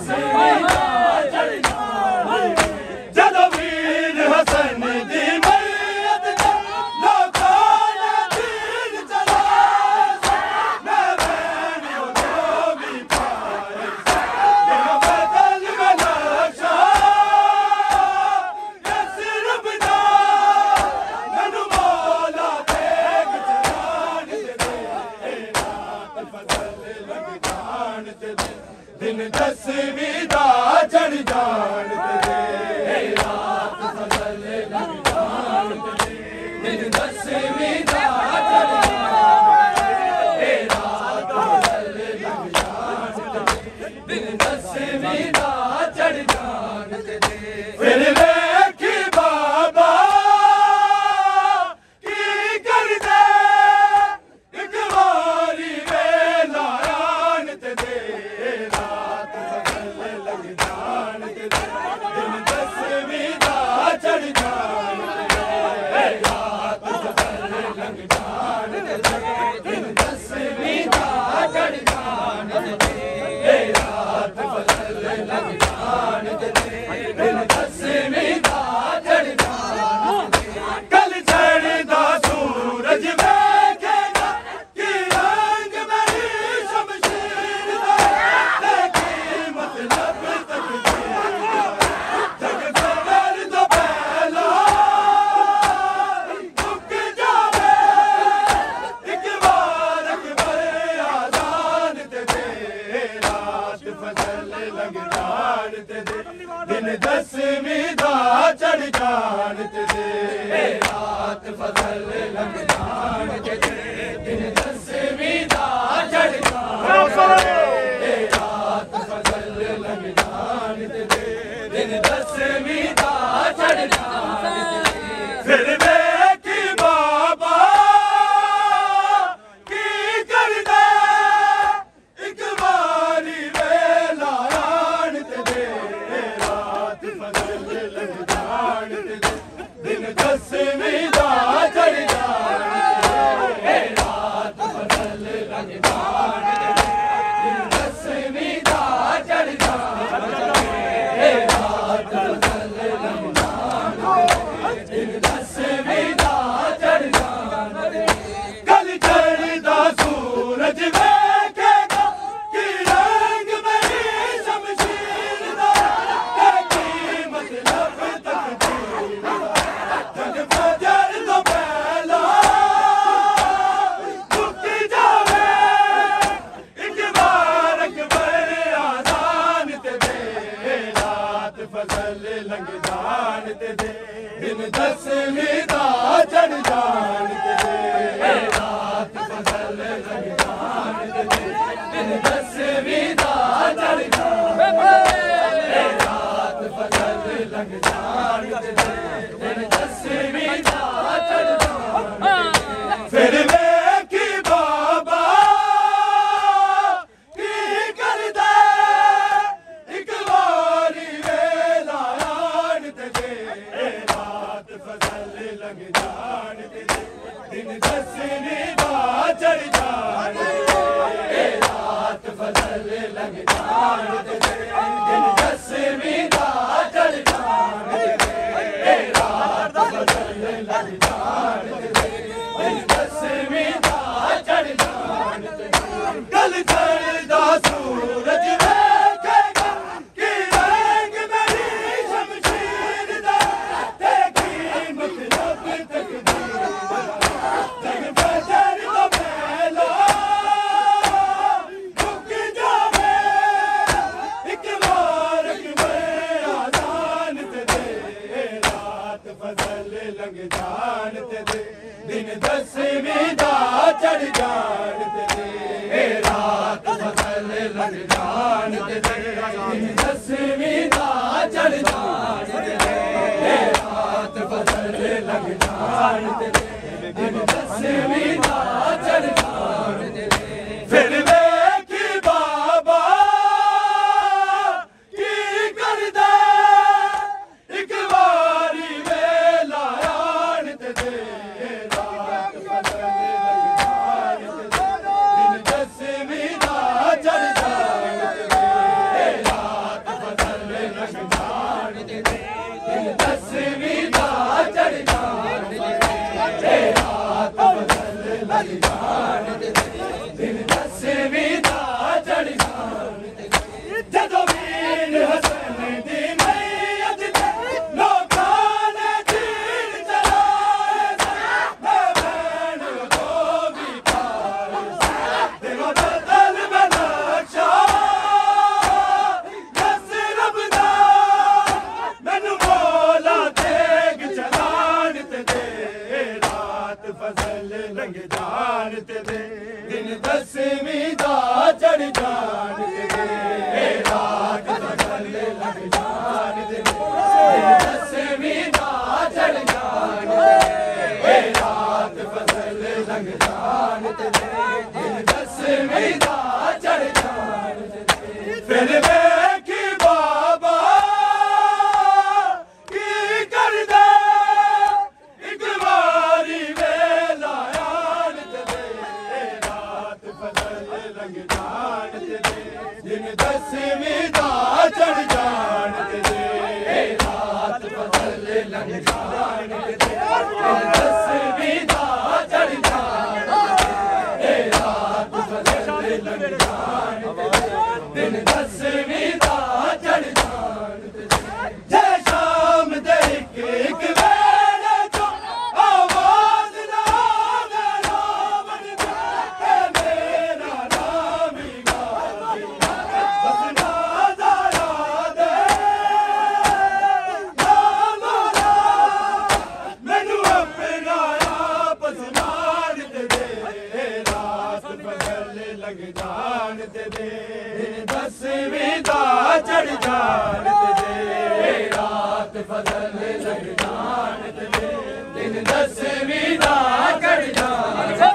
Sim. बदिले जान दसे में दिल द love you. دسمي دانت لڳي داني दिल ਲੈ ਜਾਣ ਦੇ دسم جڏي رات پدل لڳي دسوي دا जलचानदल दिल जस्ीदा जलचान ಮಾಡಿರುತ್ತೇವೆ ਦਿਨ تن دانت تي دن 10 وي دا